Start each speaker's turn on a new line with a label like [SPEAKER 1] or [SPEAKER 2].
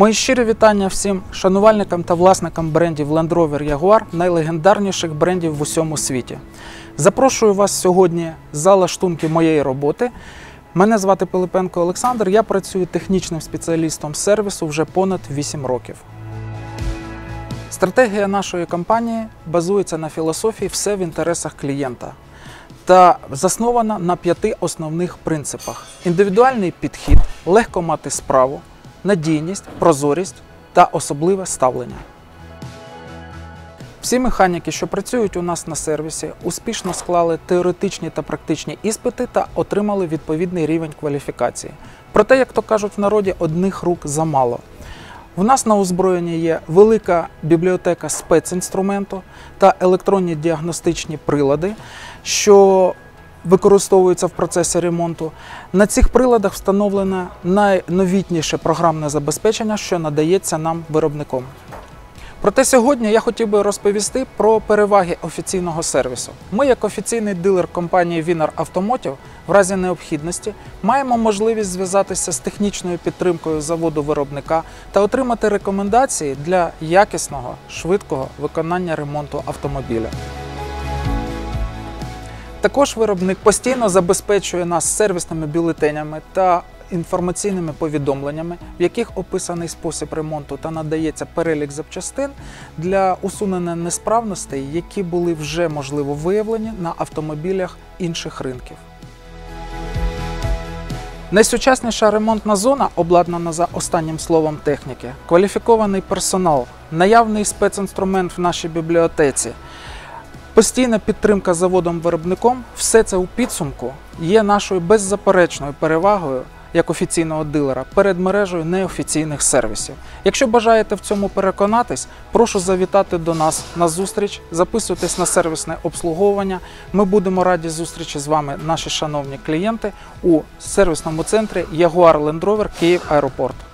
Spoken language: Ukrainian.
[SPEAKER 1] Мої щирі вітання всім шанувальникам та власникам брендів Land Rover Jaguar, найлегендарніших брендів в усьому світі. Запрошую вас сьогодні за лаштунки моєї роботи. Мене звати Пилипенко Олександр. Я працюю технічним спеціалістом сервісу вже понад 8 років. Стратегія нашої компанії базується на філософії все в інтересах клієнта та заснована на п'яти основних принципах: індивідуальний підхід, легко мати справу, надійність, прозорість та особливе ставлення. Всі механіки, що працюють у нас на сервісі, успішно склали теоретичні та практичні іспити та отримали відповідний рівень кваліфікації. Проте, як то кажуть в народі, одних рук замало. В нас на озброєнні є велика бібліотека спецінструменту та електронні діагностичні прилади, що використовуються в процесі ремонту. На цих приладах встановлене найновітніше програмне забезпечення, що надається нам виробником. Проте сьогодні я хотів би розповісти про переваги офіційного сервісу. Ми, як офіційний дилер компанії Wiener Automotive, в разі необхідності маємо можливість зв'язатися з технічною підтримкою заводу виробника та отримати рекомендації для якісного, швидкого виконання ремонту автомобіля. Також виробник постійно забезпечує нас сервісними бюлетенями та інформаційними повідомленнями, в яких описаний спосіб ремонту та надається перелік запчастин для усунення несправностей, які були вже можливо виявлені на автомобілях інших ринків. Найсучасніша ремонтна зона обладнана за останнім словом техніки, кваліфікований персонал, наявний спецінструмент в нашій бібліотеці. Постійна підтримка заводом-виробником все це у підсумку є нашою беззаперечною перевагою як офіційного дилера перед мережею неофіційних сервісів. Якщо бажаєте в цьому переконатись, прошу завітати до нас на зустріч, записуйтесь на сервісне обслуговування. Ми будемо раді зустрічі з вами, наші шановні клієнти, у сервісному центрі Jaguar Land Rover Київ Аеропорт.